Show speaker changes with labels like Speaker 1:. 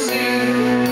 Speaker 1: see.